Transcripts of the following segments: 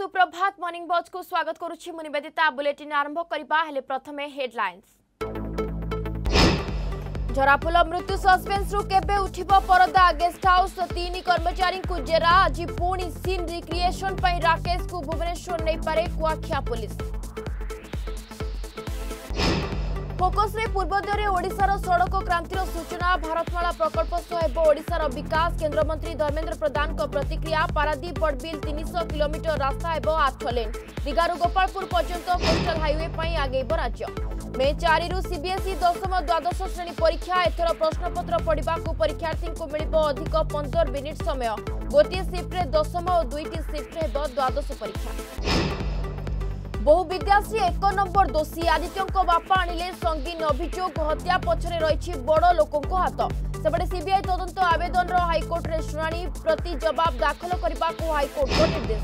सुप्रभात morning boughs को स्वागत करुच्ची मु निवेदिता बुलेटिन आरंभ करबा हेले प्रथमे हेडलाइंस झराफुल मृत्यु सस्पेंस रु केबे उठिबो परदा गेस्ट हाउस तीन कर्मचारी को जेरा आज पुणी सीन रिक्रिएशन पर राकेश को भुवनेश्वर नै पारे कुआखिया पुलिस ଫୋକସ୍ରେ ପୂର୍ବୋଦୟରେ ଓଡ଼ିଶାର ସଡ଼କ କ୍ରାନ୍ତିର ସୂଚନା ଭାରତମାଳା ପ୍ରକଳ୍ପ ସହ ହେବ ଓଡ଼ିଶାର ବିକାଶ କେନ୍ଦ୍ରମନ୍ତ୍ରୀ ଧର୍ମେନ୍ଦ୍ର ପ୍ରଧାନଙ୍କ ପ୍ରତିକ୍ରିୟା ପାରାଦୀପ ବଡ଼ବିଲ୍ ତିନିଶହ କିଲୋମିଟର ରାସ୍ତା ହେବ ଆଠ ଲେନ୍ ଦିଗାରୁ ଗୋପାଳପୁର ପର୍ଯ୍ୟନ୍ତ କୋଷ୍ଟାଲ ହାଇୱେ ପାଇଁ ଆଗେଇବ ରାଜ୍ୟ ମେ ଚାରିରୁ ସିବିଏସ୍ଇ ଦଶମ ଦ୍ୱାଦଶ ଶ୍ରେଣୀ ପରୀକ୍ଷା ଏଥର ପ୍ରଶ୍ନପତ୍ର ପଢ଼ିବାକୁ ପରୀକ୍ଷାର୍ଥୀଙ୍କୁ ମିଳିବ ଅଧିକ ପନ୍ଦର ମିନିଟ୍ ସମୟ ଗୋଟିଏ ସିଫ୍ଟରେ ଦଶମ ଓ ଦୁଇଟି ସିଫ୍ଟରେ ହେବ ଦ୍ୱାଦଶ ପରୀକ୍ଷା বহু বিদ্যাসী এক নম্বর দোষী আদিত্যঙ্ক বাপা আনিলে সঙ্গীন অভিযোগ হত্যা পছরে রয়েছে বড় লোকঙ্ক হাত সেপটে সিবিআই তদন্ত আবেদনর হাইকোর্টে শুনানি প্রতি জবাব দাখল করা হাইকোর্টর নির্দেশ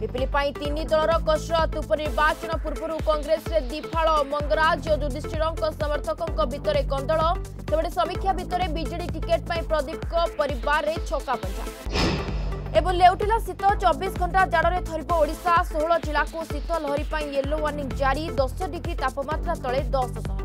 পিপিলি তিন দলর কসরত উপনির্বাচন পূর্বর কংগ্রেসে দীপাল মঙ্গরাজ ও যুধিষ্ঠির সমর্থক ভিতরে কন্দল সেপটে সমীক্ষা ভিতরে বিজেডি টিকেট প্রদীপ পরিবার ছকা পঞ্চা এবলেউটিলা শীতল 24 ঘন্টা জাররে থরপো ওড়িশা 16 জেলা কো শীতল হরি পায় ইয়েলো ওয়ার্নিং জারি 10 ডিগ্রি তাপমাত্রা তলে 10 সর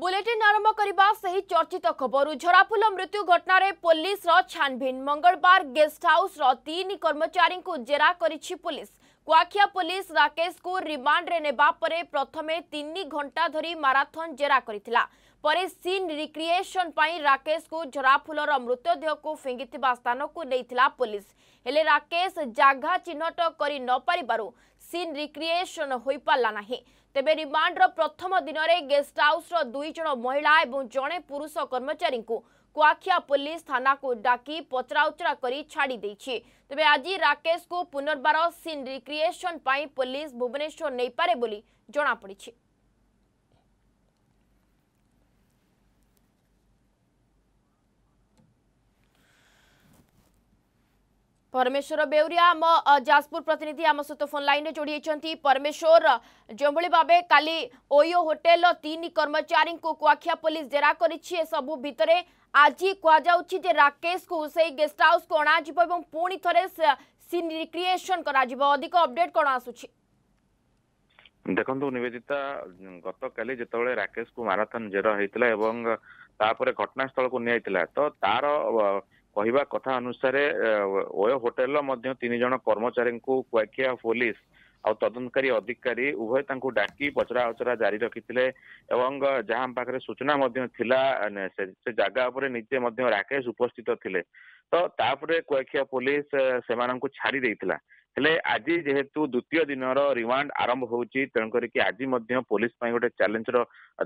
বুলেটিন আৰম্ভ করিবা সহি चर्चित খবর ঝরাফুলম মৃত্যু ঘটনারে পুলিশ রা छानबीन মঙ্গলবার গেস্ট হাউস রা 3 কর্মচারী কো জেরা କରିছি পুলিশ ग्वाखिया पुलिस राकेश को रिमांड ने प्रथम तीन घंटा धरी माराथन जेरा कर परे सीन रिक्रिएशन पाई राकेश को झराफुलर मृतदेह को फिंगी स्थान को नहीं पुलिस हेले राकेश जगह चिन्हट कर नपरबार सीन रिक्रिएशन हो पारा ना तेज रिमांडर प्रथम दिन में गेस्ट हाउस दुईज महिला और जड़े पुरुष कर्मचारी को কুয়াখিয়া পুলিশ থানাকু ডাকি পচরাউচরা করে ছাড়ি দিয়েছে তবে আজ রাকেশকু পুনর্বার সিন রিক্রিয়েসন পাই পুলিশ ভুবনেশ্বর নেইপারে বলে জনাপড়ছে परमेश्वर बेउरिया आम जाजपुर प्रतिनिधि आम सहित फोन लाइन में जोड़ी परमेश्वर जो भाव काली ओयो होटेल तीन कर्मचारी कुआखिया पुलिस जेरा कर सबू भितर ଆଜି କୁହାଯାଉଛି ଯେ ରାକେଶକୁ ସେଇ ଗେଷ୍ଟ ହାଉସ୍କୁ ଅଣାଯିବ ଏବଂ ପୁଣି ଥରେ ସିନ୍ ରିକ୍ରିଏସନ୍ କରାଯିବ ଅଧିକ ଅପଡେଟ୍ କ'ଣ ଆସୁଛି ଦେଖନ୍ତୁ ନିବେଦିତା ଗତକାଲି ଯେତେବେଳେ ରାକେଶକୁ ମାରାଥନ୍ ଜେରା ହେଇଥିଲା ଏବଂ ତାପରେ ଘଟଣାସ୍ଥଳକୁ ନିଆଯାଇଥିଲା ତ ତାର କହିବା କଥା ଅନୁସାରେ ଓୟ ହୋଟେଲର ମଧ୍ୟ ତିନି ଜଣ କର୍ମଚାରୀଙ୍କୁ କୁଆଖିଆ ପୋଲିସ ଆଉ ତଦନ୍ତକାରୀ ଅଧିକାରୀ ଉଭୟ ତାଙ୍କୁ ଡାକି ପଚରାଉଚରା ଜାରି ରଖିଥିଲେ ଏବଂ ଯାହା ଆମ ପାଖରେ ସୂଚନା ମଧ୍ୟ ଥିଲା ସେ ଜାଗା ଉପରେ ନିଜେ ମଧ୍ୟ ରାକେଶ ଉପସ୍ଥିତ ଥିଲେ ତ ତାପରେ କୁଆଖିଆ ପୋଲିସ ସେମାନଙ୍କୁ ଛାଡି ଦେଇଥିଲା ହେଲେ ଆଜି ଯେହେତୁ ଦ୍ୱିତୀୟ ଦିନର ରିମାଣ୍ଡ ଆରମ୍ଭ ହେଉଛି ତେଣୁକରିକି ଆଜି ମଧ୍ୟ ପୋଲିସ ପାଇଁ ଗୋଟେ ଚ୍ୟାଲେଞ୍ଜର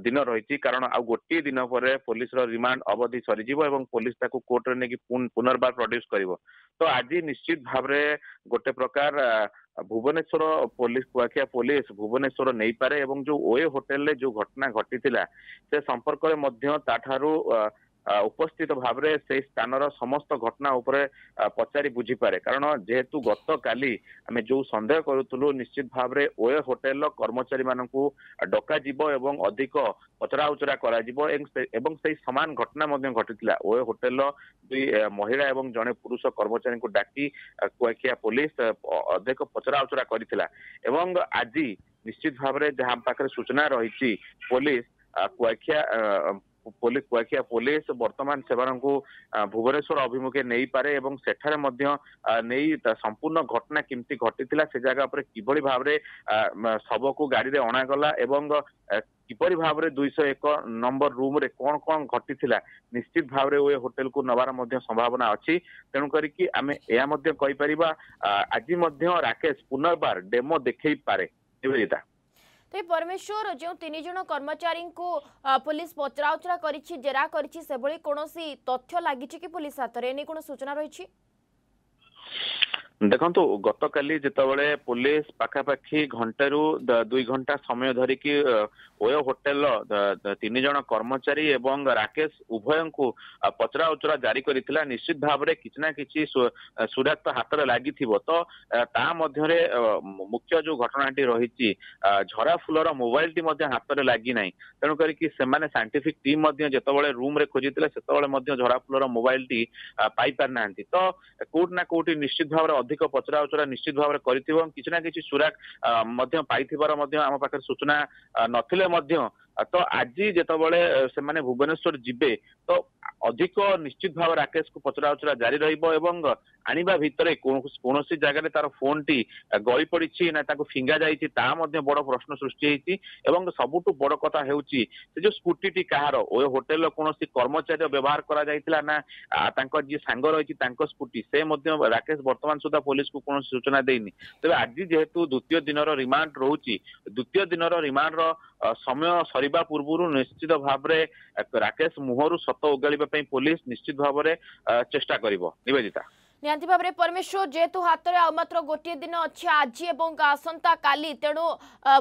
ଦିନ ରହିଛି କାରଣ ଆଉ ଗୋଟିଏ ଦିନ ପରେ ପୋଲିସର ରିମାଣ୍ଡ ଅବଧି ସରିଯିବ ଏବଂ ପୋଲିସ ତାକୁ କୋର୍ଟରେ ନେଇକି ପୁନର୍ବାର ପ୍ରଡ୍ୟୁସ କରିବ ତ ଆଜି ନିଶ୍ଚିତ ଭାବରେ ଗୋଟେ ପ୍ରକାର ভুবনেশ্বর পুলিশ কুয়াখিয়া পুলিশ ভুবনেশ্বর নেইপারে এবং যে ওয়ে হোটেলে যে ঘটনা ঘটিলা সে সম্পর্কে মধ্য তাঠারু ଉପସ୍ଥିତ ଭାବରେ ସେଇ ସ୍ଥାନର ସମସ୍ତ ଘଟଣା ଉପରେ ପଚାରି ବୁଝିପାରେ କାରଣ ଯେହେତୁ ଗତକାଲି ଆମେ ଯୋଉ ସନ୍ଦେହ କରୁଥିଲୁ ନିଶ୍ଚିତ ଭାବରେ ଓଏ ହୋଟେଲର କର୍ମଚାରୀମାନଙ୍କୁ ଡକାଯିବ ଏବଂ ଅଧିକ ପଚରାଉଚରା କରାଯିବ ଏବଂ ସେଇ ସମାନ ଘଟଣା ମଧ୍ୟ ଘଟିଥିଲା ଓଏ ହୋଟେଲର ଦୁଇ ମହିଳା ଏବଂ ଜଣେ ପୁରୁଷ କର୍ମଚାରୀଙ୍କୁ ଡାକି କୁଆଖିଆ ପୋଲିସ ଅଧିକ ପଚରାଉଚରା କରିଥିଲା ଏବଂ ଆଜି ନିଶ୍ଚିତ ଭାବରେ ଯାହା ଆମ ପାଖରେ ସୂଚନା ରହିଛି police Kuakhia police Kuakhia police ବର୍ତ୍ତମାନ ସେମାନଙ୍କୁ ଭୁବନେଶ୍ୱର ଅଭିମୁଖେ ନେଇପାରେ ଏବଂ ସେଠାରେ ମଧ୍ୟ ନେଇ ସମ୍ପୂର୍ଣ୍ଣ ଘଟଣା କେମିତି ଘଟିଥିଲା ସେ ଜାଗା ଉପରେ କିଭଳି ଭାବରେ ଶବକୁ ଗାଡିରେ ଅଣାଗଲା ଏବଂ କିପରି ଭାବରେ ଦୁଇଶହ ଏକ ନମ୍ବର ରୁମରେ କ'ଣ କ'ଣ ଘଟିଥିଲା ନିଶ୍ଚିତ ଭାବରେ ଓ ଏ ହୋଟେଲକୁ ନେବାର ମଧ୍ୟ ସମ୍ଭାବନା ଅଛି ତେଣୁ କରିକି ଆମେ ଏହା ମଧ୍ୟ କହିପାରିବା ଆଜି ମଧ୍ୟ ରାକେଶ ପୁନର୍ବାର ଡେମୋ ଦେଖେଇ ପାରେ ନିବେଦିତା ତେବେ ପରମେଶ୍ୱର ଯେଉଁ ତିନି ଜଣ କର୍ମଚାରୀଙ୍କୁ ପୋଲିସ ପଚରାଉଚରା କରିଛି ଜେରା କରିଛି ସେଭଳି କୌଣସି ତଥ୍ୟ ଲାଗିଛି କି ପୋଲିସ ହାତରେ ଏ ନେଇ କ'ଣ ସୂଚନା ରହିଛି ଦେଖନ୍ତୁ ଗତକାଲି ଯେତେବେଳେ ପୋଲିସ ପାଖାପାଖି ଘଣ୍ଟାରୁ ଦୁଇ ଘଣ୍ଟା ସମୟ ଧରିକି ଓୟ ହୋଟେଲର ତିନି ଜଣ କର୍ମଚାରୀ ଏବଂ ରାକେଶ ଉଭୟଙ୍କୁ ପଚରା ଉଚରା ଜାରି କରିଥିଲା ନିଶ୍ଚିତ ଭାବରେ କିଛି ନା କିଛି ସୁରାକ୍ତ ହାତରେ ଲାଗିଥିବ ତ ତା ମଧ୍ୟରେ ମୁଖ୍ୟ ଯୋଉ ଘଟଣାଟି ରହିଛି ଝରା ଫୁଲର ମୋବାଇଲଟି ମଧ୍ୟ ହାତରେ ଲାଗି ନାହିଁ ତେଣୁ କରିକି ସେମାନେ ସାଇଣ୍ଟିଫିକ ଟିମ୍ ମଧ୍ୟ ଯେତେବେଳେ ରୁମରେ ଖୋଜିଥିଲେ ସେତେବେଳେ ମଧ୍ୟ ଝରା ଫୁଲର ମୋବାଇଲଟି ପାଇପାରିନାହାନ୍ତି ତ କୋଉଠି ନା କୋଉଠି ନିଶ୍ଚିତ ଭାବରେ ଅଧିକ ଅଧିକ ପଚରା ଉଚରା ନିଶ୍ଚିତ ଭାବରେ କରିଥିବ କିଛି ନା କିଛି ସୁରାକ ମଧ୍ୟ ପାଇଥିବାର ମଧ୍ୟ ଆମ ପାଖରେ ସୂଚନା ନଥିଲେ ମଧ୍ୟ ତ ଆଜି ଯେତେବେଳେ ସେମାନେ ଭୁବନେଶ୍ୱର ଯିବେ ତ ଅଧିକ ନିଶ୍ଚିତ ଭାବେ ରାକେଶକୁ ପଚରାଉଚରା ଜାରି ରହିବ ଏବଂ ଆଣିବା ଭିତରେ କୌଣସି ଜାଗାରେ ତାର ଫୋନଟି ଗଳି ପଡିଛି ନା ତାକୁ ଫିଙ୍ଗା ଯାଇଛି ତା ମଧ୍ୟ ବଡ ପ୍ରଶ୍ନ ସୃଷ୍ଟି ହେଇଛି ଏବଂ ସବୁଠୁ ବଡ କଥା ହେଉଛି ସେ ଯୋଉ ସ୍କୁଟିଟି କାହାର ଓ ହୋଟେଲର କୌଣସି କର୍ମଚାରୀ ବ୍ୟବହାର କରାଯାଇଥିଲା ନା ତାଙ୍କ ଯିଏ ସାଙ୍ଗ ରହିଛି ତାଙ୍କ ସ୍କୁଟି ସେ ମଧ୍ୟ ରାକେଶ ବର୍ତ୍ତମାନ ସୁଦ୍ଧା ପୋଲିସକୁ କୌଣସି ସୂଚନା ଦେଇନି ତେବେ ଆଜି ଯେହେତୁ ଦ୍ୱିତୀୟ ଦିନର ରିମାଣ୍ଡ ରହୁଛି ଦ୍ୱିତୀୟ ଦିନର ରିମାଣ୍ଡର ସମୟ ସରିବା ପୂର୍ବରୁ ନିଶ୍ଚିତ ଭାବରେ ରାକେଶ ମୁହଁରୁ ସତ ଓଗାଳିବା ପାଇଁ ପୋଲିସ ନିଶ୍ଚିତ ଭାବରେ ଚେଷ୍ଟା କରିବ ନିବେଦିତା ନିହାତି ଭାବରେ ପରମେଶ୍ୱର ଯେହେତୁ ହାତରେ ଆଉ ମାତ୍ର ଗୋଟିଏ ଦିନ ଅଛି ଆଜି ଏବଂ ଆସନ୍ତା କାଲି ତେଣୁ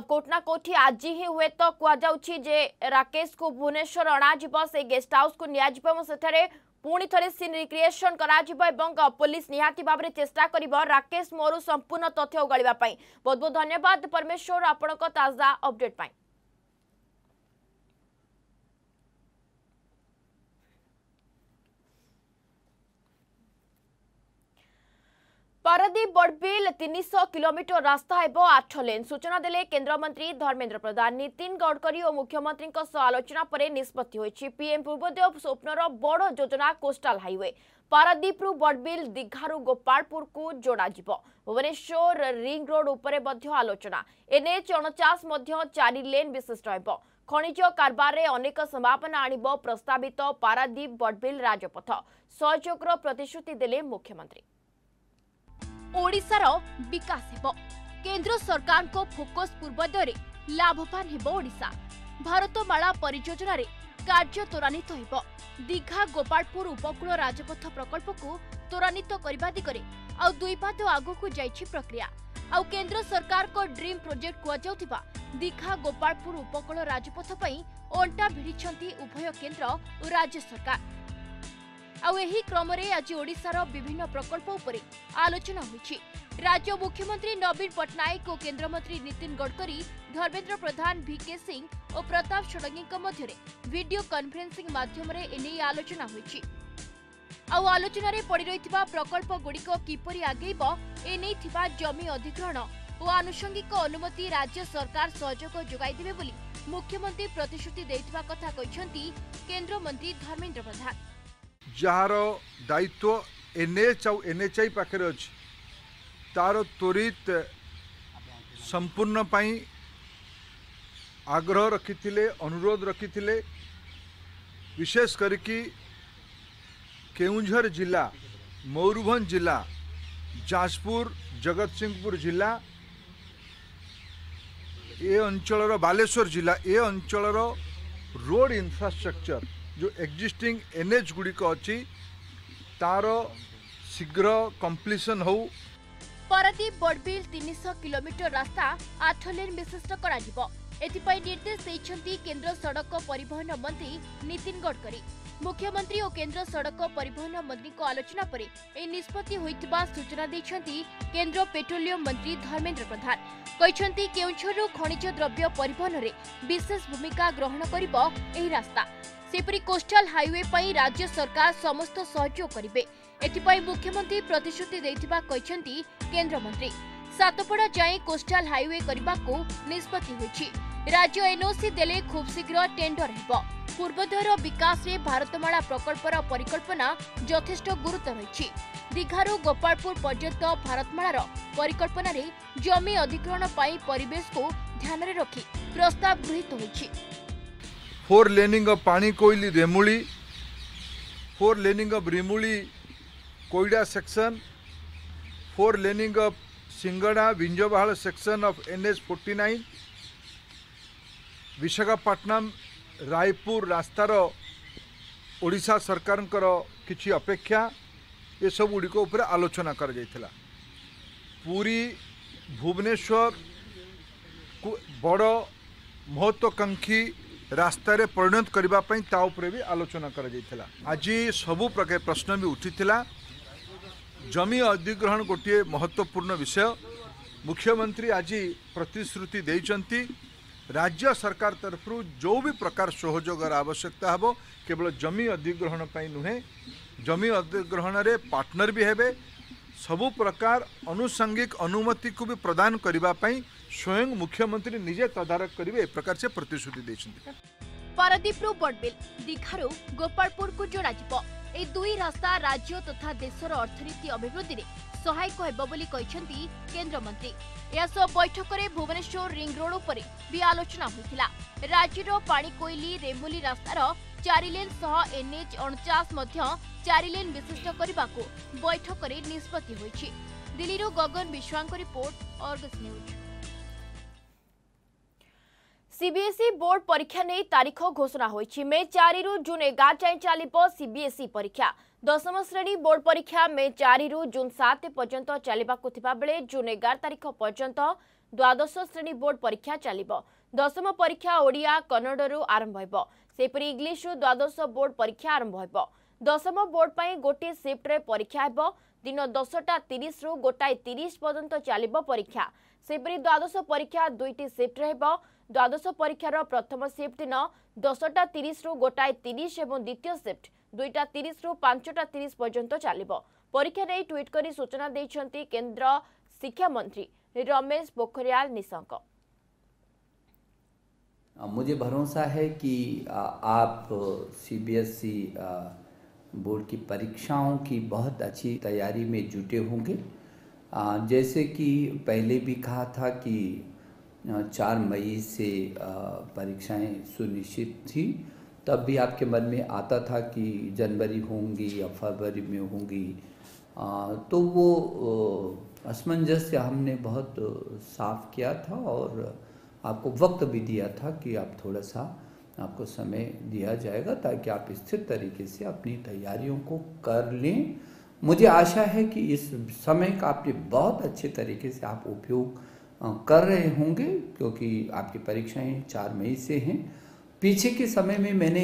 କୋଉଠି ନା କୋଠି ଆଜି ହିଁ ହୁଏତ କୁହାଯାଉଛି ଯେ ରାକେଶକୁ ଭୁବନେଶ୍ୱର ଅଣାଯିବ ସେ ଗେଷ୍ଟ ହାଉସକୁ ନିଆଯିବ ଏବଂ ସେଠାରେ ପୁଣି ଥରେ ସିନ୍ ରିକ୍ରିଏସନ୍ କରାଯିବ ଏବଂ ପୋଲିସ ନିହାତି ଭାବରେ ଚେଷ୍ଟା କରିବ ରାକେଶ ମୋରୁ ସମ୍ପୂର୍ଣ୍ଣ ତଥ୍ୟ ଓଗାଳିବା ପାଇଁ ବହୁତ ବହୁତ ଧନ୍ୟବାଦ ପରମେଶ୍ୱର ଆପଣଙ୍କ ତାଜା ଅପଡେଟ୍ ପାଇଁ ପାରାଦୀପ ବଡ଼ବିଲ ତିନିଶହ କିଲୋମିଟର ରାସ୍ତା ହେବ ଆଠ ଲେନ୍ ସୂଚନା ଦେଲେ କେନ୍ଦ୍ରମନ୍ତ୍ରୀ ଧର୍ମେନ୍ଦ୍ର ପ୍ରଧାନ ନୀତିନ ଗଡ଼କରୀ ଓ ମୁଖ୍ୟମନ୍ତ୍ରୀଙ୍କ ସହ ଆଲୋଚନା ପରେ ନିଷ୍ପତ୍ତି ହୋଇଛି ପିଏମ୍ ପୂର୍ବୋଦୟ ସ୍ୱପ୍ନର ବଡ଼ ଯୋଜନା କୋଷ୍ଟାଲ ହାଇୱେ ପାରାଦୀପରୁ ବଡ଼ବିଲ ଦୀଘାରୁ ଗୋପାଳପୁରକୁ ଯୋଡ଼ାଯିବ ଭୁବନେଶ୍ୱର ରିଙ୍ଗ ରୋଡ୍ ଉପରେ ମଧ୍ୟ ଆଲୋଚନା ଏନ୍ଏଚ୍ ଅଣଚାଶ ମଧ୍ୟ ଚାରି ଲେନ୍ ବିଶିଷ୍ଟ ହେବ ଖଣିଜ କାରବାରରେ ଅନେକ ସମ୍ଭାବନା ଆଣିବ ପ୍ରସ୍ତାବିତ ପାରାଦୀପ ବଡ଼ବିଲ ରାଜପଥ ସହଯୋଗର ପ୍ରତିଶ୍ରୁତି ଦେଲେ ମୁଖ୍ୟମନ୍ତ୍ରୀ ଓଡ଼ିଶାର ବିକାଶ ହେବ କେନ୍ଦ୍ର ସରକାରଙ୍କ ଫୋକସ୍ ପୂର୍ବୋଦୟରେ ଲାଭବାନ ହେବ ଓଡ଼ିଶା ଭାରତମାଳା ପରିଯୋଜନାରେ କାର୍ଯ୍ୟ ତ୍ୱରାନ୍ୱିତ ହେବ ଦୀଘା ଗୋପାଳପୁର ଉପକୂଳ ରାଜପଥ ପ୍ରକଳ୍ପକୁ ତ୍ୱରାନ୍ୱିତ କରିବା ଦିଗରେ ଆଉ ଦୁଇପାଦ ଆଗକୁ ଯାଇଛି ପ୍ରକ୍ରିୟା ଆଉ କେନ୍ଦ୍ର ସରକାରଙ୍କ ଡ୍ରିମ୍ ପ୍ରୋଜେକ୍ଟ କୁହାଯାଉଥିବା ଦୀଘା ଗୋପାଳପୁର ଉପକୂଳ ରାଜପଥ ପାଇଁ ଅଣ୍ଟା ଭିଡ଼ିଛନ୍ତି ଉଭୟ କେନ୍ଦ୍ର ଓ ରାଜ୍ୟ ସରକାର ଆଉ ଏହି କ୍ରମରେ ଆଜି ଓଡ଼ିଶାର ବିଭିନ୍ନ ପ୍ରକଳ୍ପ ଉପରେ ଆଲୋଚନା ହୋଇଛି ରାଜ୍ୟ ମୁଖ୍ୟମନ୍ତ୍ରୀ ନବୀନ ପଟ୍ଟନାୟକ ଓ କେନ୍ଦ୍ରମନ୍ତ୍ରୀ ନୀତିନ ଗଡ଼କରୀ ଧର୍ମେନ୍ଦ୍ର ପ୍ରଧାନ ଭିକେ ସିଂ ଓ ପ୍ରତାପ ଷଡ଼ଙ୍ଗୀଙ୍କ ମଧ୍ୟରେ ଭିଡିଓ କନ୍ଫରେନ୍ସିଂ ମାଧ୍ୟମରେ ଏନେଇ ଆଲୋଚନା ହୋଇଛି ଆଉ ଆଲୋଚନାରେ ପଡ଼ିରହିଥିବା ପ୍ରକଳ୍ପଗୁଡ଼ିକ କିପରି ଆଗେଇବ ଏନେଇ ଥିବା ଜମି ଅଧିଗ୍ରହଣ ଓ ଆନୁଷଙ୍ଗିକ ଅନୁମତି ରାଜ୍ୟ ସରକାର ସହଯୋଗ ଯୋଗାଇ ଦେବେ ବୋଲି ମୁଖ୍ୟମନ୍ତ୍ରୀ ପ୍ରତିଶ୍ରୁତି ଦେଇଥିବା କଥା କହିଛନ୍ତି କେନ୍ଦ୍ରମନ୍ତ୍ରୀ ଧର୍ମେନ୍ଦ୍ର ପ୍ରଧାନ ଯାହାର ଦାୟିତ୍ୱ ଏନ୍ଏଚ୍ ଆଉ ଏନ୍ଏଚ୍ ଆଇ ପାଖରେ ଅଛି ତାର ତ୍ୱରିତ ସମ୍ପୂର୍ଣ୍ଣ ପାଇଁ ଆଗ୍ରହ ରଖିଥିଲେ ଅନୁରୋଧ ରଖିଥିଲେ ବିଶେଷ କରିକି କେଉଁଝର ଜିଲ୍ଲା ମୟୂରଭଞ୍ଜ ଜିଲ୍ଲା ଯାଜପୁର ଜଗତସିଂହପୁର ଜିଲ୍ଲା ଏ ଅଞ୍ଚଳର ବାଲେଶ୍ୱର ଜିଲ୍ଲା ଏ ଅଞ୍ଚଳର ରୋଡ଼ ଇନଫ୍ରାଷ୍ଟ୍ରକ୍ଚର ଯେଉଁ ଏକ୍ଜିଷ୍ଟିଂ ଏନ୍ ଏଚ୍ ଗୁଡ଼ିକ ଅଛି ତାର ଶୀଘ୍ର କମ୍ପ୍ଲିସନ୍ ହଉ ପାରାଦୀପ ବଡ଼ବିଲ୍ ତିନିଶହ କିଲୋମିଟର ରାସ୍ତା ଆଠ ଲେନ୍ ବିଶିଷ୍ଟ କରାଯିବ ଏଥିପାଇଁ ନିର୍ଦ୍ଦେଶ ଦେଇଛନ୍ତି କେନ୍ଦ୍ର ସଡ଼କ ପରିବହନ ମନ୍ତ୍ରୀ ନୀତିନ ଗଡ଼କରୀ मुख्यमंत्री ओ केन्द्र सडक परिवहन मन्त्रीको आलोचना परिपत्ति सूचना केन्द्र पेट्रोलियम मन्त्री धर्मेन्द्र प्रधान छु खनिज द्रव्य परिवहनले विशेष भूमिका ग्रहण गरोस्टाल हवे पनि राज्य सरकार समस्त सहयोग गरेपै मुख्यमन्त्री प्रतिश्रुति केन्द्रम सतपडा जाँ कोल हवे निज्यनओसि देले खुबशीघ्र टेन्डर ପୂର୍ବୋଦୟର ବିକାଶରେ ଭାରତମାଳା ପ୍ରକଳ୍ପର ପରିକଳ୍ପନା ଯଥେଷ୍ଟ ଗୁରୁତ୍ୱ ରହିଛି ଦୀଘାରୁ ଗୋପାଳପୁର ପର୍ଯ୍ୟନ୍ତ ଭାରତମାଳାର ପରିକଳ୍ପନାରେ ଜମି ଅଧିଗ୍ରହଣ ପାଇଁ ପରିବେଶକୁ ଧ୍ୟାନରେ ରଖି ପ୍ରସ୍ତାବ ଗୃହୀତ ହୋଇଛି four laning of Panikoili Remuli four laning of Remuli Koida section four laning of Singhara Binjabahal section of NH forty nine Visakhapatnam Raipur ରାସ୍ତାର ଓଡ଼ିଶା ସରକାରଙ୍କର କିଛି ଅପେକ୍ଷା ଏସବୁ ଗୁଡ଼ିକ ଉପରେ ଆଲୋଚନା କରାଯାଇଥିଲା ପୁରୀ ଭୁବନେଶ୍ୱରକୁ ବଡ଼ ମହତ୍ୱାକାଂକ୍ଷୀ ରାସ୍ତାରେ ପରିଣତ କରିବା ପାଇଁ ତା ଉପରେ ବି ଆଲୋଚନା କରାଯାଇଥିଲା ଆଜି ସବୁ ପ୍ରକାର ପ୍ରଶ୍ନ ବି ଉଠିଥିଲା ଜମି ଅଧିଗ୍ରହଣ ଗୋଟିଏ ମହତ୍ତ୍ୱପୂର୍ଣ୍ଣ ବିଷୟ ମୁଖ୍ୟମନ୍ତ୍ରୀ ଆଜି ପ୍ରତିଶ୍ରୁତି ଦେଇଛନ୍ତି রাজ্য সরকার তরফর যে বি প্রকার সহযোগর আবশ্যকতা হব কেবল জমি অধিগ্রহণ পাই নুহে জমি অধিগ্রহণে পার্টনর বি হবে সবু প্রকার আনুষঙ্গিক অনুমতিকে বি প্রদান করা স্বয়ং মুখ্যমন্ত্রী নিজে তদারক করবে এ প্রকার সে প্রতিশ্রুতি দিয়েছেন পারাদ্বীপরু বড়বিল দীঘারু গোপালপুরকু যোড়াযিব এই দুই রাস্তা রাজ্য তথা দেশর অর্থনীতি অভিবৃদ্ধিরে সহায়ক হব বলে কেন্দ্রমন্ত্রী এসব বৈঠকরে ভুবনেশ্বর রিং রোড উপরে বি আলোচনা হয়েছিল রাজ্যের পাণিকোইলি রেমুলি রাস্তার চারিলেন সহ এনএচ অণচাশ মধ্য চারিলেন বিশিষ্ট করা বৈঠকরে নিষ্পতি হয়েছে Delhi Gagan বিশ্বাঙ্ক report Argus news CBSE board e परीक्षा नहीं तारीख घोषणा हो मे चार जून एगार जाए चलो सीबीएसई e परीक्षा दशम श्रेणी बोर्ड परीक्षा मे चार जून सात पर्यंत चलो जून एगार तारीख पर्यंत द्वादश श्रेणी बोर्ड परीक्षा चलो दशम परीक्षा ओडिया कन्नडर आरंभ होपरी इंग्लीश्रु द्वादश बोर्ड परीक्षा आरंभ हो दशम बोर्ड पर गोटे सिफ्ट्रे परीक्षा हो दिन दसटा तीस गोटाए तीस पर्यटन चलो परीक्षा सेपरी द्वादश परीक्षा दुईट सिफ्ट्रे द्वादश परीक्षार प्रथम सिफ्ट दिन दसटा तीस रु गोटाए तीस और द्वितीय सिफ्ट दुईटा तीस रु पांचटा तीस पर्यटन चलो परीक्षा नहीं ट्विट कर सूचना देखते केन्द्र शिक्षामंत्री रमेश पोखरियाल निशंक मुझे भरोसा है कि आप सी बी सीबीएसई बोर्ड की परीक्षाओं की बहुत अच्छी तैयारी में जुटे होंगे जैसे कि पहले भी कहा था कि चार मई से परीक्षाएं सुनिश्चित थी तब भी आपके मन में आता था कि जनवरी होंगी या फरवरी में होंगी तो वो असमंजस से हमने बहुत साफ किया था और आपको वक्त भी दिया था कि आप थोड़ा सा आपको समय दिया जाएगा ताकि आप स्थिर तरीके से अपनी तैयारियों को कर लें मुझे आशा है कि इस समय का आपने बहुत अच्छे तरीके से आप उपयोग कर रहे होंगे क्योंकि आपकी परीक्षाएं चार मई से हैं पीछे के समय में मैंने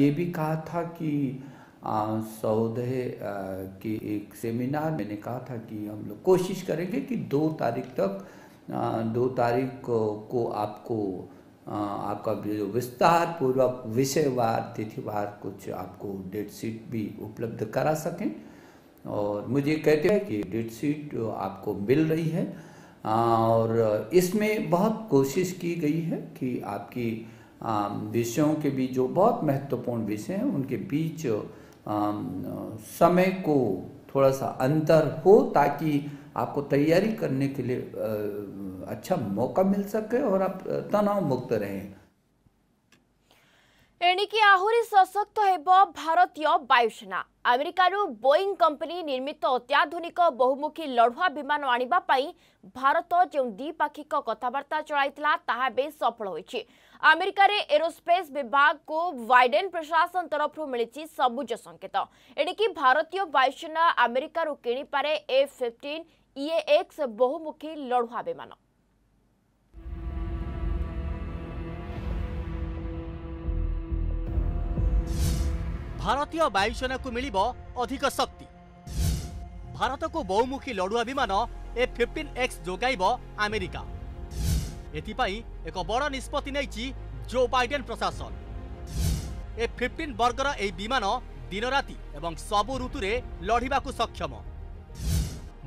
ये भी कहा था कि सौदय के एक सेमिनार मैंने कहा था कि हम लोग कोशिश करेंगे कि दो तारीख तक दो तारीख को आपको आपका जो विस्तार पूर्वक विषयवार तिथिवार कुछ आपको डेट शीट भी उपलब्ध करा सकें और मुझे कहते हैं कि डेट शीट आपको मिल रही है और इसमें बहुत कोशिश की गई है कि आपकी विषयों के बीच जो बहुत महत्वपूर्ण विषय हैं उनके बीच समय को थोड़ा सा अंतर हो ताकि आपको तैयारी करने के लिए अच्छा मौका मिल सके और आप तनाव मुक्त रहें ଏଣିକି ଆହୁରି ସଶକ୍ତ ହେବ ଭାରତୀୟ ବାୟୁସେନା ଆମେରିକାରୁ ବୋଇଂ କମ୍ପାନୀ ନିର୍ମିତ ଅତ୍ୟାଧୁନିକ ବହୁମୁଖୀ ଲଢୁଆ ବିମାନ ଆଣିବା ପାଇଁ ଭାରତ ଯେଉଁ ଦ୍ୱିପାକ୍ଷିକ କଥାବାର୍ତ୍ତା ଚଳାଇଥିଲା ତାହା ଏବେ ସଫଳ ହୋଇଛି ଆମେରିକାରେ ଏରୋସ୍ପେସ୍ ବିଭାଗକୁ ବାଇଡେନ୍ ପ୍ରଶାସନ ତରଫରୁ ମିଳିଛି ସବୁଜ ସଙ୍କେତ ଏଣିକି ଭାରତୀୟ ବାୟୁସେନା ଆମେରିକାରୁ କିଣିପାରେ ଏଫ୍ ଫିଫ୍ଟିନ୍ ଇଏ ଏକ୍ସ ବହୁମୁଖୀ ଲଢୁଆ ବିମାନ ভাৰতীয় বায়ুসেনাক মিলিব অধিক শক্তি ভাৰতক বহুমুখী লড়ুৱা বিমান এফ ফিফটিন এক্স যোগাইব আমেৰিকা এতিপাই এক বড় নিষ্পতি নেছে জো বাইডেন প্ৰশাসন এফ ফিফটিন বৰ্গৰ এই বিমান দিন ৰাতি সবু ঋতুৰে লঢ়িব সক্ষম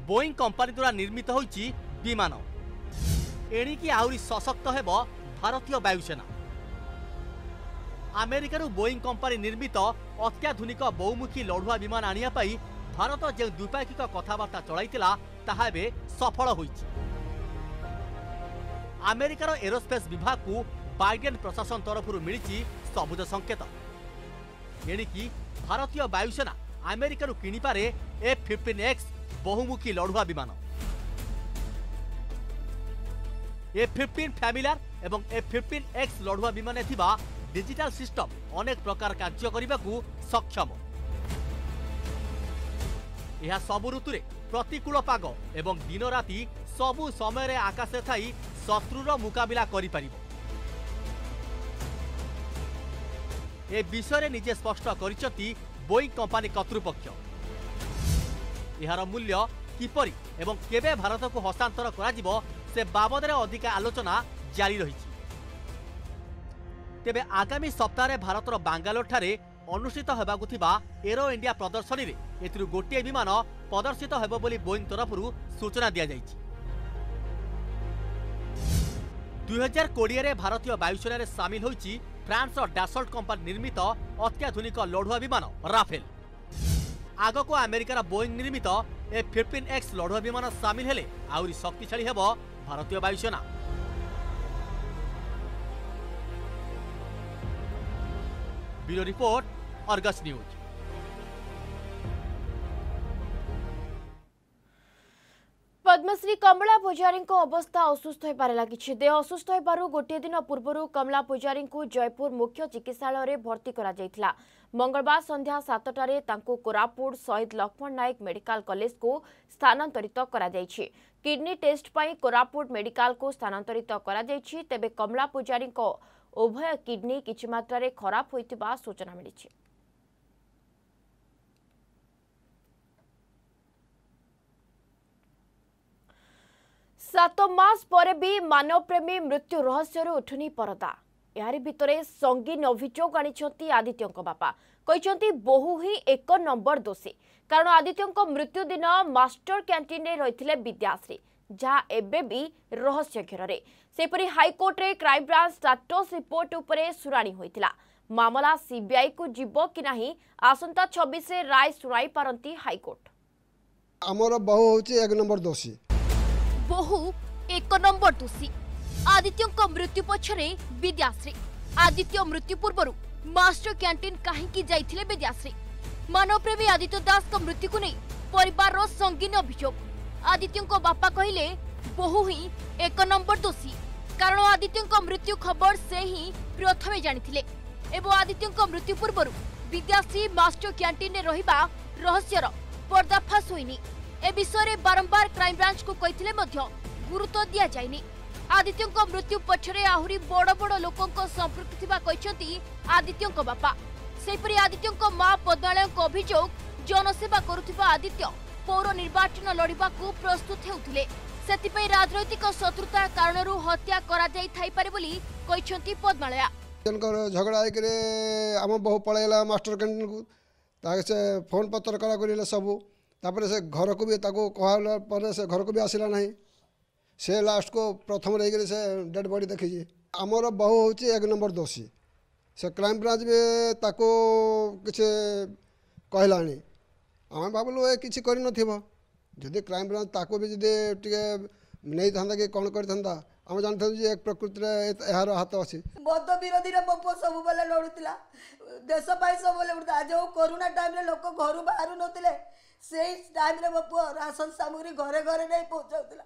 বোয়িং কোম্পানী দ্বাৰা নিৰ্মিত হৈছে বিমান এণিকি আশক্ত হ'ব ভাৰতীয় বায়ুসেনা ଆମେରିକାରୁ ବୋଇଂ କମ୍ପାନୀ ନିର୍ମିତ ଅତ୍ୟାଧୁନିକ ବହୁମୁଖୀ ଲଢୁଆ ବିମାନ ଆଣିବା ପାଇଁ ଭାରତ ଯେଉଁ ଦ୍ୱିପାକ୍ଷିକ କଥାବାର୍ତ୍ତା ଚଳାଇଥିଲା ତାହା ଏବେ ସଫଳ ହୋଇଛି ଆମେରିକାର ଏରୋସ୍ପେସ୍ ବିଭାଗକୁ ବାଇଡେନ୍ ପ୍ରଶାସନ ତରଫରୁ ମିଳିଛି ସବୁଜ ସଙ୍କେତ ଏଣିକି ଭାରତୀୟ ବାୟୁସେନା ଆମେରିକାରୁ କିଣିପାରେ ଏଫ୍ ଫିଫ୍ଟିନ୍ ଏକ୍ସ ବହୁମୁଖୀ ଲଢୁଆ ବିମାନ এফ ফিফটিন ফ্যামিলার এবং এফ ফিফটিন এক্স লড়ুয়া বিমানে থাকা ডিজিটাল সিস্টম অনেক প্রকার কার্য করা সক্ষম ଏହା ସବୁ ଋତୁରେ ପ୍ରତିକୂଳ ପାଗ ଏବଂ ଦିନରାତି ସବୁ ସମୟରେ ଆକାଶେ ଥାଇ ଶତ୍ରୁର ମୁକାବିଲା କରିପାରିବ ଏ ବିଷୟରେ ନିଜେ ସ୍ପଷ୍ଟ କରିଛନ୍ତି ବୋଇଂ କମ୍ପାନୀ କର୍ତ୍ତୃପକ୍ଷ ଏହାର ମୂଲ୍ୟ କିପରି ଏବଂ କେବେ ଭାରତକୁ ହସ୍ତାନ୍ତର କରାଯିବ ସେ ବାବଦରେ ଅଧିକା ଆଲୋଚନା ଜାରି ରହିଛି ତେବେ ଆଗାମୀ ସପ୍ତାହରେ ଭାରତର ବାଙ୍ଗାଲୋରଠାରେ ଅନୁଷ୍ଠିତ ହେବାକୁ ଥିବା ଏରୋ ଇଣ୍ଡିଆ ପ୍ରଦର୍ଶନୀରେ ଏଥିରୁ ଗୋଟିଏ ବିମାନ ପ୍ରଦର୍ଶିତ ହେବ ବୋଲି ବୋଇଂ ତରଫରୁ ସୂଚନା ଦିଆଯାଇଛି ଦୁଇହଜାର କୋଡ଼ିଏରେ ଭାରତୀୟ ବାୟୁସେନାରେ ସାମିଲ ହୋଇଛି ଫ୍ରାନ୍ସର ଡାସଲ୍ଟ କମ୍ପାନୀ ନିର୍ମିତ ଅତ୍ୟାଧୁନିକ ଲଢୁଆ ବିମାନ ରାଫେଲ ଆଗକୁ ଆମେରିକାର ବୋଇଂ ନିର୍ମିତ ଏ ଫିଫ୍ଟିନ୍ ଏକ୍ସ ଲଢୁଆ ବିମାନ ସାମିଲ ହେଲେ ଆହୁରି ଶକ୍ତିଶାଳୀ ହେବ ଭାରତୀୟ ବାୟୁସେନା bureau report Argus news Padmashri Kamala Pujari अवस्था असुस्थ लगी देह असुस्थ गोटे दिन पूर्व कमला पूजारी जयपुर मुख्य चिकित्सा में भर्ती कर मंगलवार सन्ध्या सतटे कोरापुट शहीद लक्ष्मण नायक मेडिकल कलेज को स्थानांतरित किडनी टेस्ट कोरापुट मेडिकल को स्थानांतरित तेज कमला पूजारी ଉଭୟ କିଡ଼ନୀ କିଛି ମାତ୍ରାରେ ଖରାପ ହୋଇଥିବା ସୂଚନା ମିଳିଛି ସାତ ମାସ ପରେ ବି ମାନବପ୍ରେମୀ ମୃତ୍ୟୁ ରହସ୍ୟରୁ ଉଠୁନି ପରଦା ଏହାରି ଭିତରେ ସଙ୍ଗୀନ ଅଭିଯୋଗ ଆଣିଛନ୍ତି ଆଦିତ୍ୟଙ୍କ ବାପା କହିଛନ୍ତି ବହୁ ହିଁ ଏକ ନମ୍ବର ଦୋଷୀ କାରଣ ଆଦିତ୍ୟଙ୍କ ମୃତ୍ୟୁ ଦିନ ମାଷ୍ଟର କ୍ୟାଣ୍ଟିନ୍ରେ ରହିଥିଲେ ବିଦ୍ୟାଶ୍ରୀ ଯାହା ଏବେ ବି ରହସ୍ୟ ଘେରରେ सेपरी हाइकोर्ट रे क्राइम ब्रांच स्टाटस रिपोर्ट उपर शुणी होता मामला सीबीआई को जीव कि ना आसंता छब्स राय शुणाई पारती हाइकोर्ट बहु एक नंबर दोषी बहु एक नंबर दोषी आदित्य मृत्यु पक्षरे विद्याश्री आदित्य मृत्यु पूर्व मास्टर कैंटीन कहीं जाते विद्याश्री मानवप्रेमी आदित्य दास मृत्यु को नहीं परार संगीन अभोग आदित्य बापा कहले बहु ही एक नंबर दोषी କାରଣ ଆଦିତ୍ୟଙ୍କ ମୃତ୍ୟୁ ଖବର ସେ ହିଁ ପ୍ରଥମେ ଜାଣିଥିଲେ ଏବଂ ଆଦିତ୍ୟଙ୍କ ମୃତ୍ୟୁ ପୂର୍ବରୁ ବିଦ୍ୟାଶ୍ରୀ ମାଷ୍ଟର କ୍ୟାଣ୍ଟିନ୍ରେ ରହିବା ରହସ୍ୟର ପର୍ଦ୍ଦାଫାଶ ହୋଇନି ଏ ବିଷୟରେ ବାରମ୍ବାର କ୍ରାଇମବ୍ରାଞ୍ଚକୁ କହିଥିଲେ ମଧ୍ୟ ଗୁରୁତ୍ୱ ଦିଆଯାଇନି ଆଦିତ୍ୟଙ୍କ ମୃତ୍ୟୁ ପଛରେ ଆହୁରି ବଡ଼ ବଡ଼ ଲୋକଙ୍କ ସମ୍ପୃକ୍ତି ଥିବା କହିଛନ୍ତି ଆଦିତ୍ୟଙ୍କ ବାପା ସେହିପରି ଆଦିତ୍ୟଙ୍କ ମା ପଦ୍ମାଳୟଙ୍କ ଅଭିଯୋଗ ଜନସେବା କରୁଥିବା ଆଦିତ୍ୟ ପୌର ନିର୍ବାଚନ ଲଢ଼ିବାକୁ ପ୍ରସ୍ତୁତ ହେଉଥିଲେ ସେଥିପାଇଁ ରାଜନୈତିକ ଶତ୍ରୁତା କାରଣରୁ ହତ୍ୟା କରାଯାଇଥାଇପାରେ ବୋଲି କହିଛନ୍ତି ପଦ୍ମାଳୟା ଜଣଙ୍କର ଝଗଡ଼ା ହେଇକିରି ଆମ ବୋହୁ ପଳେଇଲା ମାଷ୍ଟର କ୍ୟାଣ୍ଟିନ୍କୁ ତାକୁ ସେ ଫୋନ୍ ପତ୍ର କରିଲେ ସବୁ ତାପରେ ସେ ଘରକୁ ବି ତାକୁ କୁହାଗଲା ପରେ ସେ ଘରକୁ ବି ଆସିଲା ନାହିଁ ସେ ଲାଷ୍ଟକୁ ପ୍ରଥମରେ ହେଇକିରି ସେ ଡେଡ୍ ବଡି ଦେଖିଛି ଆମର ବୋହୁ ହେଉଛି ଏକ ନମ୍ବର ଦୋଷୀ ସେ କ୍ରାଇମ୍ ବ୍ରାଞ୍ଚ ବି ତାକୁ କିଛି କହିଲାଣି ଆମେ ଭାବିଲୁ ଏ କିଛି କରିନଥିବ ଯଦି କ୍ରାଇମ୍ ବ୍ରାଞ୍ଚ ତାକୁ ବି ଯଦି ଟିକେ ନେଇଥାନ୍ତା କି କ'ଣ କରିଥାନ୍ତା ଆମେ ଜାଣିଥାନ୍ତୁ ଯେ ପ୍ରକୃତିରେ ଏହାର ହାତ ଅଛି ମଦ ବିରୋଧୀରେ ମୋ ପୁଅ ସବୁବେଳେ ଲଢ଼ୁଥିଲା ଦେଶ ପାଇଁ ସବୁବେଳେ ଲଢ଼ୁଥିଲା ଯେଉଁ କରୋନା ଟାଇମ୍ରେ ଲୋକ ଘରୁ ବାହାରୁ ନଥିଲେ ସେଇ ଟାଇମ୍ରେ ମୋ ପୁଅ ରାସନ ସାମଗ୍ରୀ ଘରେ ଘରେ ନେଇ ପହଞ୍ଚାଉଥିଲା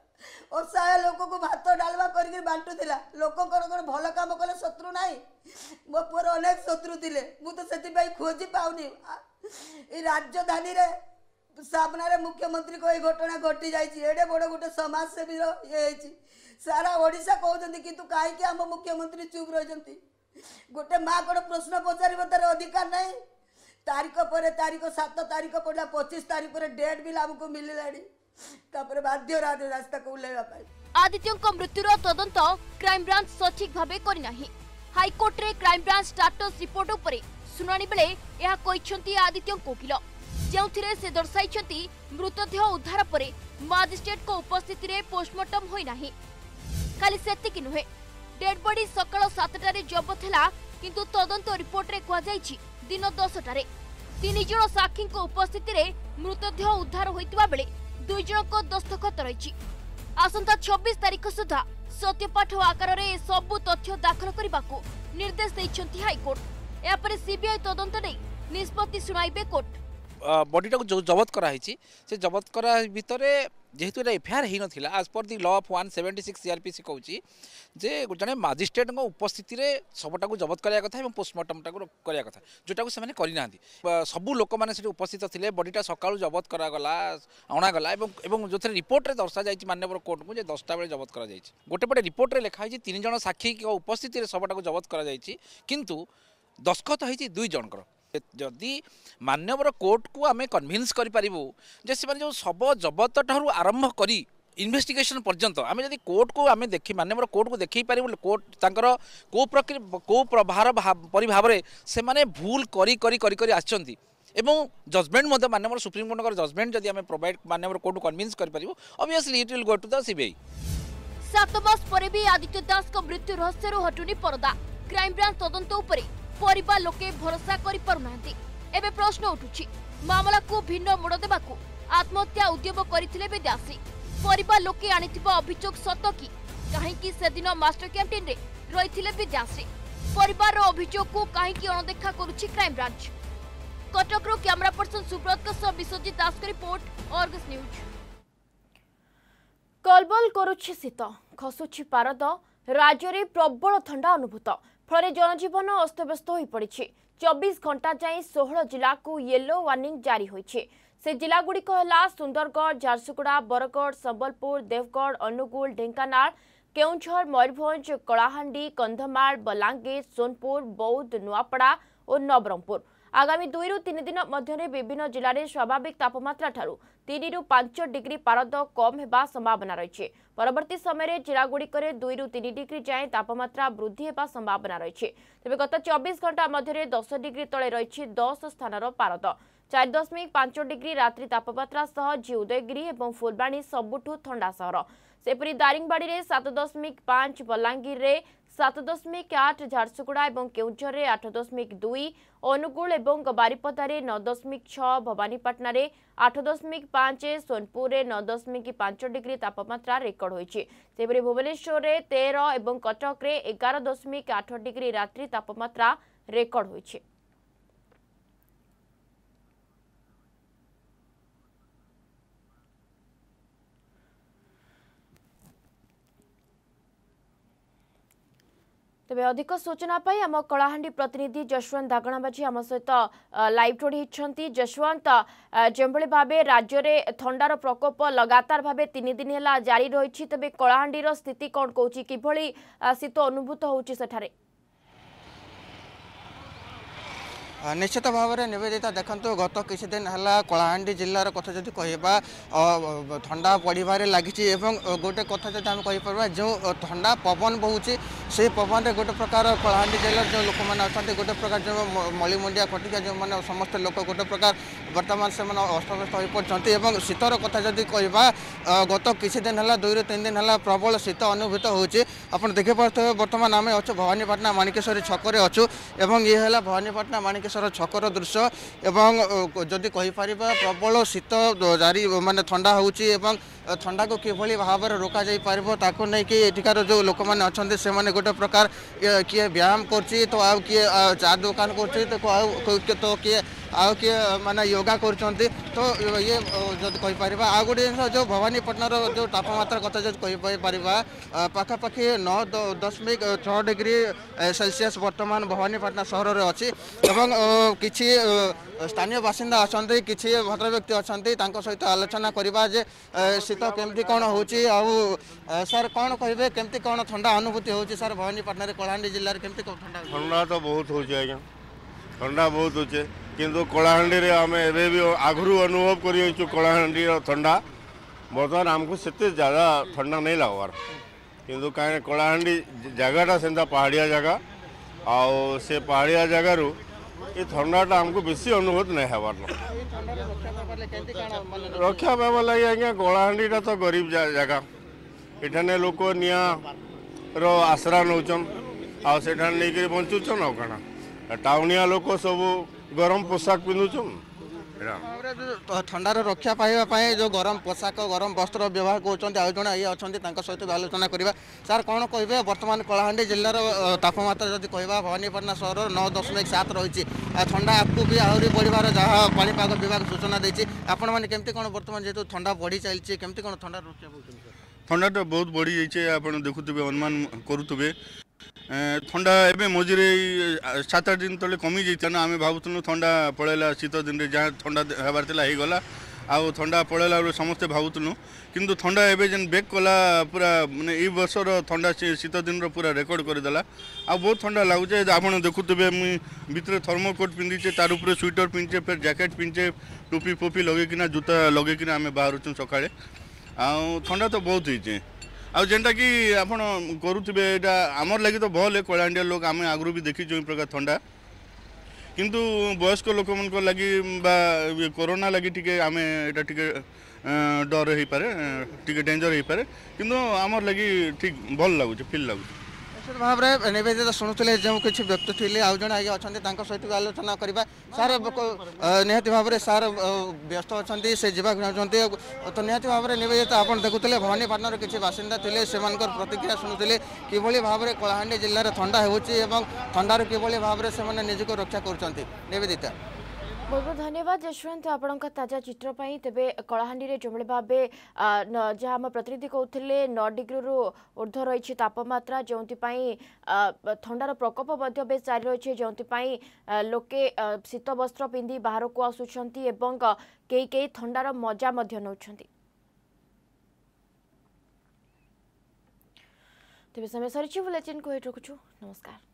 ଅସହାୟ ଲୋକକୁ ଭାତ ଡାଲମା କରିକି ବାଣ୍ଟୁଥିଲା ଲୋକଙ୍କର କ'ଣ ଭଲ କାମ କଲେ ଶତ୍ରୁ ନାହିଁ ମୋ ପୁଅର ଅନେକ ଶତ୍ରୁ ଥିଲେ ମୁଁ ତ ସେଥିପାଇଁ ଖୋଜି ପାଉନି ଏ ରାଜଧାନୀରେ ସାମ୍ନାରେ ମୁଖ୍ୟମନ୍ତ୍ରୀଙ୍କ କହି ଘଟଣା ଘଟି ଯାଇଛି ଏଡ଼େ ବଡ଼ ଗୋଟେ ସମାଜସେବୀର ଇଏ ହେଇଛି ସାରା ଓଡ଼ିଶା କହୁଛନ୍ତି କିନ୍ତୁ କାହିଁକି ଆମ ମୁଖ୍ୟମନ୍ତ୍ରୀ ଚୁପ୍ ରହିଛନ୍ତି ଗୋଟେ ମା' କ'ଣ ପ୍ରଶ୍ନ ପଚାରିବ ତା'ର ଅଧିକାର ନାହିଁ ତାରିଖ ପରେ ତାରିଖ ସାତ ତାରିଖ ପଡ଼ିଲା ପଚିଶ ତାରିଖ ପରେ ଡେଟ୍ ବି ଆମକୁ ମିଳିଲାଣି ତାପରେ ବାଧ୍ୟ ରାସ୍ତାକୁ ଓହ୍ଲାଇବା ପାଇଁ ଆଦିତ୍ୟଙ୍କ ମୃତ୍ୟୁର ତଦନ୍ତ କ୍ରାଇମବ୍ରାଞ୍ଚ ସଠିକ୍ ଭାବେ କରିନାହିଁ ହାଇକୋର୍ଟରେ କ୍ରାଇମବ୍ରାଞ୍ଚ ଷ୍ଟାଟସ୍ ରିପୋର୍ଟ ଉପରେ ଶୁଣାଣି ବେଳେ ଏହା କହିଛନ୍ତି ଆଦିତ୍ୟଙ୍କ ଓକିଲ ଯେଉଁଥିରେ ସେ ଦର୍ଶାଇଛନ୍ତି ମୃତଦେହ ଉଦ୍ଧାର ପରେ ମାଜିଷ୍ଟ୍ରେଟଙ୍କ ଉପସ୍ଥିତିରେ ପୋଷ୍ଟମର୍ଟମ୍ ହୋଇନାହିଁ ଖାଲି ସେତିକି ନୁହେଁ ଡେଡ୍ ସକାଳ ସାତଟାରେ ଜବତ ହେଲା କିନ୍ତୁ ତଦନ୍ତ ରିପୋର୍ଟରେ କୁହାଯାଇଛି ଦିନ ଦଶଟାରେ ତିନି ଜଣ ସାକ୍ଷୀଙ୍କ ଉପସ୍ଥିତିରେ ମୃତଦେହ ଉଦ୍ଧାର ହୋଇଥିବା ବେଳେ ଦୁଇ ଜଣଙ୍କ ଦସ୍ତଖତ ରହିଛି ଆସନ୍ତା ଛବିଶ ତାରିଖ ସୁଦ୍ଧା ସତ୍ୟପାଠ ଆକାରରେ ଏସବୁ ତଥ୍ୟ ଦାଖଲ କରିବାକୁ ନିର୍ଦ୍ଦେଶ ଦେଇଛନ୍ତି ହାଇକୋର୍ଟ ଏହାପରେ ସିବିଆଇ ତଦନ୍ତ ନେଇ ନିଷ୍ପତ୍ତି ଶୁଣାଇବେ କୋର୍ଟ বডিটাকে জবত করা হয়েছে সে জবত করা ভিতরে যেহেতু এটা এফআইআর হয়ে নাই আজ পর the law of one seventy six CrPC কৌছি যে জন মাজিষ্ট্রেটଙ୍କ উপস্থিতিরে শবটাকে জবত করা কথা এবং পোস্টমর্টমটা করা কথা যেটা সে করে না সবু লোক মানে সেটি উপস্থিত লে বডিটা সকাল জবত করা গলা অনাগলা এবং এবং যে রিপোর্টে দর্শা যাই মানবর কোর্টকে যে দশটা বেড়ে জবত করা যাই গোটে পটে রিপোর্টে লেখা হয়েছে তিনজন সাক্ষী উপস্থিতিরে শবটাকে জবত করা যাই কিন্তু দস্খত হয়েছে দুই জনকর ଯଦି ମାନ୍ୟବର କୋର୍ଟକୁ ଆମେ କନଭିନ୍ସ କରିପାରିବୁ ଯେ ସେମାନେ ଯେଉଁ ଶବ ଜବତଠାରୁ ଆରମ୍ଭ କରି ଇନଭେଷ୍ଟିଗେସନ୍ ପର୍ଯ୍ୟନ୍ତ ଆମେ ଯଦି କୋର୍ଟକୁ ଆମେ ଦେଖି ମାନ୍ୟବର କୋର୍ଟକୁ ଦେଖେଇ ପାରିବୁ କୋର୍ଟ ତାଙ୍କର କେଉଁ ପ୍ରକ୍ରି କେଉଁ ପ୍ରଭାର ପରି ଭାବରେ ସେମାନେ ଭୁଲ କରି କରି କରି କରି ଆସିଛନ୍ତି ଏବଂ জজমেন্ট ମଧ୍ୟ মাননীয় সুপ্রিমকোর্টর জজমেন্ট ଯଦି ଆମେ প্রোভাইড মাননীয় কোর্ট কনভিন্স করে পারিব obviously it will go to the CBI সাত মাস পরে বি আদিত্য দাসক মৃত্যু রহস্যর হটুনি পরদা ক্রাইম ব্রাঞ্চ পরিবার লোকে ভরসা করে পু না এবে প্রশ্ন উঠুছি মামলাকু ভিন্ন মোড় দেওয়া আত্মহত্যা উদ্যম করে বিদ্যাসী পরিবার লোকে আনি অভিযোগ সত কি কী সেদিন মাস্টর ক্যান্টিনে রয়েছে বিদ্যাশ্রী পরিবার অভিযোগ কী অণদেখা করুছি crime branch কটকর camera person Subrat Biswajit Das report Argus news কলবল করুছি শীত খসুছি পারদ রাজ্যের প্রবল থা অনুভূত ফলে জনজীবন অস্তব্যস্ত হয়ে পড়েছে চব্বিশ ঘণ্টা যাই ষোহল জেলাকু ইয়েলো ওয়ার্নিং জারি হয়েছে সে জেলাগুড়িক হল সুন্দরগড় ঝারসুগুড়া বরগড় সম্বলপুর দেবগড় অনুগুল ঢেঙ্কানাল কেউঝর ময়ূরভঞ্জ কলাহান্ডি কন্ধমাল বলাঙ্গীর সোনপুর বৌদ্ধ নুয়াপড়া ও নবরঙ্গপুর আগামী দুই রু তিন দিন মধ্যে বিভিন্ন জেলার স্বাভাবিক তাপমাত্রা ঠার ତିନିରୁ ପାଞ୍ଚ ଡିଗ୍ରୀ ପାରଦ କମ୍ ହେବା ସମ୍ଭାବନା ରହିଛି ପରବର୍ତ୍ତୀ ସମୟରେ ଜିଲ୍ଲାଗୁଡ଼ିକରେ ଦୁଇରୁ ତିନି ଡିଗ୍ରୀ ଯାଏଁ ତାପମାତ୍ରା ବୃଦ୍ଧି ହେବା ସମ୍ଭାବନା ରହିଛି ତେବେ ଗତ ଚବିଶ ଘଣ୍ଟା ମଧ୍ୟରେ ଦଶ ଡିଗ୍ରୀ ତଳେ ରହିଛି ଦଶ ସ୍ଥାନର ପାରଦ ଚାରି ଦଶମିକ ପାଞ୍ଚ ଡିଗ୍ରୀ ରାତ୍ରି ତାପମାତ୍ରା ସହ ଝିଉଦୟଗିରି ଏବଂ ଫୁଲବାଣୀ ସବୁଠୁ ଥଣ୍ଡା ସହର ସେପରି ଦାରିଙ୍ଗବାଡ଼ିରେ ସାତ ଦଶମିକ ପାଞ୍ଚ ବଲାଙ୍ଗୀରରେ সাত দশমিক আট ঝারসুগুড়া এবং কেউঝরে আট দশমিক দুই অনুগুল এবং বারিপদার ন দশমিক ছ ভবানীপাটনার আট দশমিক পাঁচ সোনপুরে ন দশমিক পাঁচ ডিগ্রি তাপমাত্রা রেকর্ড হয়েছে সেপরি ভুবনেশ্বরের তের এবং কটকরে এগার দশমিক আট ডিগ্রি রাত্রি তাপমাত্রা রেকর্ড হয়েছে তবে অধিক সূচনা পাই আম কলাহান্ডি প্রতিনিধি যশবন্ত দাগণাবাজি আম সহিত লাইভ যোড়ি হয়েছেন যশবন্ত যেভাবে ভাবে রাজ্যের থন্ডার প্রকোপ লগাতার ভাবে তিন দিন হল জারি রয়েছে তবে কলাহান্ডির স্থিতি কণ কৌছি কিভাবে শীত অনুভূত হচ্ছে সেঠারে ନିଶ୍ଚିତ ଭାବରେ ନିବେଦିତା ଦେଖନ୍ତୁ ଗତ କିଛି ଦିନ ହେଲା କଳାହାଣ୍ଡି ଜିଲ୍ଲାର କଥା ଯଦି କହିବା ଥଣ୍ଡା ବଢ଼ିବାରେ ଲାଗିଛି ଏବଂ ଗୋଟେ କଥା ଯଦି ଆମେ କହିପାରିବା ଯେଉଁ ଥଣ୍ଡା ପବନ ବହୁଛି সেই প্রবন্ধে গোটে প্রকার কলাহান্ডি জেলার যে লোক মানে অনেক গোটে প্রকার যে মলিমুন্ডিয়া খটিকা যে সমস্ত লোক গোটে প্রকার বর্তমান সে অস্তব্যস্ত হয়ে পড়ছেন এবং শীতর কথা যদি কহা গত কিছু দিন হল দুই তিন দিন হল প্রবল শীত অনুভূত হচ্ছে আপনার দেখিপারে বর্তমান আমি অছু ভবানীপাটনা মাণিকেশ্বরী ছকরে অছু এবং ইয়ে হল ভবানীপাটনা মাণিকেশ্বর ছকর দৃশ্য এবং যদি কহিপার প্রবল শীত জারি মানে থা হচ্ছে এবং থন্ডাকে কিভাবে ভাবে রোকা যাই পারিব তাকে নিয়ে এটিকার যে লোক মানে অনেক সে গোটে প্রকার কি ব্যায়াম করছি তো আও কিয়ে চা দোকান করছি তো আও তো কি আও কিয়ে মানে যোগ जगह कर तो ये कहींपर आ गोटे जिन जो भवानीपाटनार जो तापम्रा कथ कहीपर पखापाखि नौ दशमिक छः डिग्री सेलसीयस बर्तमान भवानीपाटना सहर अच्छी कि स्थानीय बासीदा अच्छा भद्र व्यक्ति अच्छा सहित आलोचना करवाजे शीत केमती कौन हो सर कौन कहे केमती कौन थंडा अनुभूति हो सर भवानीपाटन कलाहां जिले के थंडा तो बहुत होगा थंडा बहुत होचे किंतु कलाहां आम एगु अनुभव कर थंडा बर्तमान आमको से ज्यादा थंडा नहीं लगवार किंतु कलाहां जगटा से पहाड़िया जगह आउ से पहाड़िया जगार ये थंडाटा आमको बेस अनुभूत नहीं हबार रक्षा पावर लगे आज कलाहां तो गरीब जगह इटने लोक निर आश्रा नौ आठ नहीं बचुचन आउ टाउनिया लोक सबू গরম পোশাক পিঁধুছু ঠান্ডার রক্ষা পাইবা যে গরম পোশাক গরম বস্ত্র ব্যবহার করছেন আউ জন ইয়ে অনেক সহ আলোচনা করা স্যার কোণ কে বর্তমান কলাহান্ডি জেলার তাপমাত্রা যদি কহা ভবানীপাটনা সহর নয় দশমিক সাত রয়েছে ঠান্ডা আপু বি আহরি বড়ার যা পাপাগ বিভাগ সূচনা দিয়েছে আপনার মানে কেমতি কোণ বর্তমান যেহেতু ঠান্ডা বড়ি চালছে কেমতি কোণ ঠান্ডার রক্ষা পাচ্ছেন ঠান্ডাটা বহুত বড়ি যাইছে আপনার দেখুবে অনুমান করুবে ଥଣ୍ଡା ଏବେ ମଝିରେ ସାତ ଆଠ ଦିନ ତଳେ କମି ନା ଆମେ ଭାବୁଥିଲୁ ଥଣ୍ଡା ପଳେଇଲା ଶୀତ ଦିନରେ ଯାହା ଥଣ୍ଡା ହେବାର ଥିଲା ହେଇଗଲା ଆଉ ଥଣ୍ଡା ପଳେଇଲା ବେଳେ ସମସ୍ତେ ଭାବୁଥିଲୁ କିନ୍ତୁ ଥଣ୍ଡା ଏବେ ଯେନ୍ ବେକ୍ କଲା ପୁରା ମାନେ ଏଇ ବର୍ଷର ଥଣ୍ଡା ସେ ଶୀତ ଦିନର ପୁରା ରେକର୍ଡ଼ କରିଦେଲା ଆଉ ବହୁତ ଥଣ୍ଡା ଲାଗୁଛେ ଆପଣ ଦେଖୁଥିବେ ମୁଇଁ ଭିତରେ ଥର୍ମୋକୋଟ୍ ପିନ୍ଧିଛେ ତାର ଉପରେ ସ୍ୱିଟର୍ ପିନ୍ଧିଛେ ଫେର୍ ଜ୍ୟାକେଟ୍ ପିନ୍ଧିଛେ ଟୋପି ଫୋପି ଲଗେଇକିନା ଜୁତା ଲଗେଇକିନା ଆମେ ବାହାରୁଛୁ ସକାଳେ ଆଉ ଥଣ୍ଡା ତ ବହୁତ ହେଇଛେ ଆଉ ଯେନ୍ଟାକି ଆପଣ କରୁଥିବେ ଏଇଟା ଆମର ଲାଗି ତ ଭଲ୍ ଏ କଳାହାଣ୍ଡିଆ ଲୋକ ଆମେ ଆଗରୁ ବି ଦେଖିଛୁ ଏ ପ୍ରକାର ଥଣ୍ଡା କିନ୍ତୁ ବୟସ୍କ ଲୋକମାନଙ୍କ ଲାଗି ବା କରୋନା ଲାଗି ଟିକେ ଆମେ ଏଇଟା ଟିକେ ଡର ହେଇପାରେ ଟିକେ ଡେଞ୍ଜର ହେଇପାରେ କିନ୍ତୁ ଆମର ଲାଗି ଠିକ୍ ଭଲ ଲାଗୁଛି ଫିଲ୍ ଲାଗୁଛି ନିଶ୍ଚିତ ଭାବରେ ନିବେଦିତା ଶୁଣୁଥିଲେ ଯେଉଁ କିଛି ବ୍ୟକ୍ତି ଥିଲେ ଆଉ ଜଣେ ଆଜ୍ଞା ଅଛନ୍ତି ତାଙ୍କ ସହିତ ଆଲୋଚନା କରିବା ସାର୍ ନିହାତି ଭାବରେ ସାର୍ ବ୍ୟସ୍ତ ଅଛନ୍ତି ସେ ଯିବାକୁ ଚାହୁଁଛନ୍ତି ତ ନିହାତି ଭାବରେ ନିବେଦିତା ଆପଣ ଦେଖୁଥିଲେ ଭବାନୀପାଟଣାର କିଛି ବାସିନ୍ଦା ଥିଲେ ସେମାନଙ୍କର ପ୍ରତିକ୍ରିୟା ଶୁଣୁଥିଲେ କିଭଳି ଭାବରେ କଳାହାଣ୍ଡି ଜିଲ୍ଲାରେ ଥଣ୍ଡା ହେଉଛି ଏବଂ ଥଣ୍ଡାରୁ କିଭଳି ଭାବରେ ସେମାନେ ନିଜକୁ ରକ୍ଷା କରୁଛନ୍ତି ନିବେଦିତା बहु बहुत धन्यवाद जशवन्त आपजा चित्रप त कला जहाँ आम प्रतिनिधि कि नग्रीहरू उर्ध्व रहेछ तपामत्रा जोपणा र प्रकोप बेस जारी रहेछ जो लोके शीतवस्त पिन्ध बाह्रको आसु केही केही थजा बुलेटिन नमस्कार